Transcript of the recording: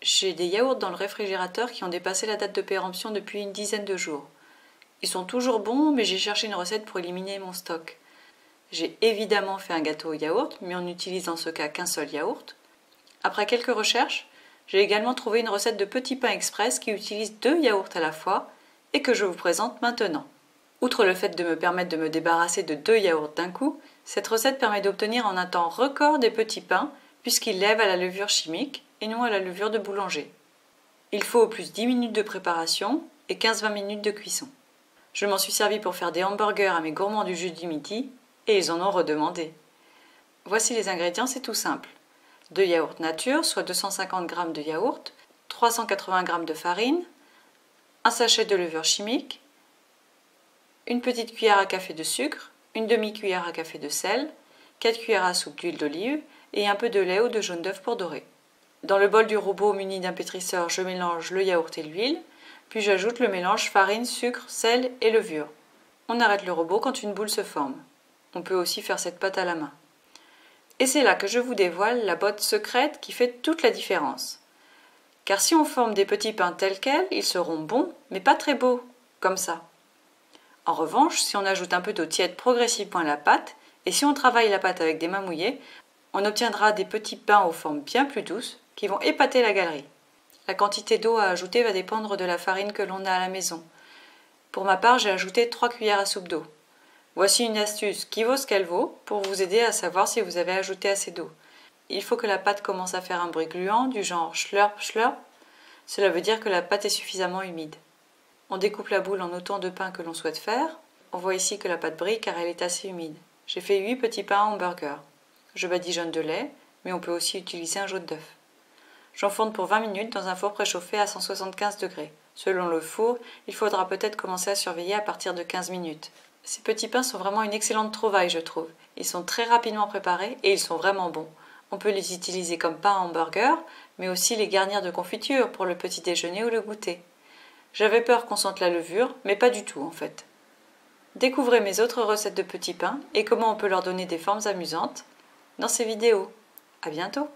J'ai des yaourts dans le réfrigérateur qui ont dépassé la date de péremption depuis une dizaine de jours. Ils sont toujours bons, mais j'ai cherché une recette pour éliminer mon stock. J'ai évidemment fait un gâteau au yaourt, mais on utilise dans ce cas qu'un seul yaourt. Après quelques recherches, j'ai également trouvé une recette de petit pain express qui utilise deux yaourts à la fois et que je vous présente maintenant. Outre le fait de me permettre de me débarrasser de deux yaourts d'un coup, cette recette permet d'obtenir en un temps record des petits pains puisqu'ils lèvent à la levure chimique et non à la levure de boulanger. Il faut au plus 10 minutes de préparation et 15-20 minutes de cuisson. Je m'en suis servi pour faire des hamburgers à mes gourmands du jus du midi et ils en ont redemandé. Voici les ingrédients, c'est tout simple. 2 yaourts nature, soit 250 g de yaourt, 380 g de farine, un sachet de levure chimique, une petite cuillère à café de sucre, une demi-cuillère à café de sel, 4 cuillères à soupe d'huile d'olive et un peu de lait ou de jaune d'œuf pour dorer. Dans le bol du robot muni d'un pétrisseur, je mélange le yaourt et l'huile, puis j'ajoute le mélange farine, sucre, sel et levure. On arrête le robot quand une boule se forme. On peut aussi faire cette pâte à la main. Et c'est là que je vous dévoile la botte secrète qui fait toute la différence. Car si on forme des petits pains tels quels, ils seront bons, mais pas très beaux, comme ça. En revanche, si on ajoute un peu d'eau tiède progressivement à la pâte, et si on travaille la pâte avec des mains mouillées, on obtiendra des petits pains aux formes bien plus douces qui vont épater la galerie. La quantité d'eau à ajouter va dépendre de la farine que l'on a à la maison. Pour ma part, j'ai ajouté 3 cuillères à soupe d'eau. Voici une astuce qui vaut ce qu'elle vaut pour vous aider à savoir si vous avez ajouté assez d'eau. Il faut que la pâte commence à faire un bruit gluant du genre schlurp schlurp. Cela veut dire que la pâte est suffisamment humide. On découpe la boule en autant de pains que l'on souhaite faire. On voit ici que la pâte brille car elle est assez humide. J'ai fait 8 petits pains en hamburger. Je badigeonne de lait, mais on peut aussi utiliser un jaune d'œuf. J'enfourne pour 20 minutes dans un four préchauffé à 175 degrés. Selon le four, il faudra peut-être commencer à surveiller à partir de 15 minutes. Ces petits pains sont vraiment une excellente trouvaille, je trouve. Ils sont très rapidement préparés et ils sont vraiment bons. On peut les utiliser comme pain à hamburger, mais aussi les garnir de confiture pour le petit déjeuner ou le goûter. J'avais peur qu'on sente la levure, mais pas du tout en fait. Découvrez mes autres recettes de petits pains et comment on peut leur donner des formes amusantes dans ces vidéos. À bientôt!